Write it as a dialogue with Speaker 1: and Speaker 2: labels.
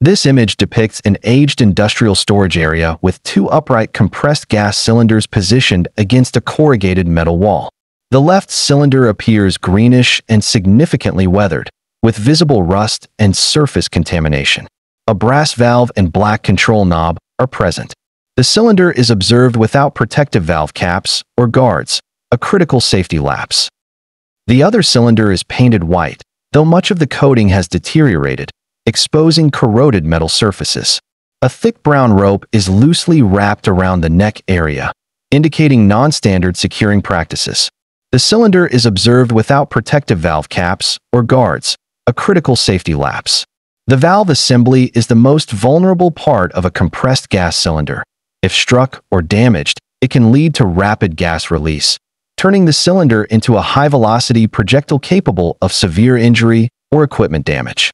Speaker 1: This image depicts an aged industrial storage area with two upright compressed gas cylinders positioned against a corrugated metal wall. The left cylinder appears greenish and significantly weathered, with visible rust and surface contamination. A brass valve and black control knob are present. The cylinder is observed without protective valve caps or guards, a critical safety lapse. The other cylinder is painted white, though much of the coating has deteriorated, exposing corroded metal surfaces. A thick brown rope is loosely wrapped around the neck area, indicating non-standard securing practices. The cylinder is observed without protective valve caps or guards, a critical safety lapse. The valve assembly is the most vulnerable part of a compressed gas cylinder. If struck or damaged, it can lead to rapid gas release, turning the cylinder into a high-velocity projectile capable of severe injury or equipment damage.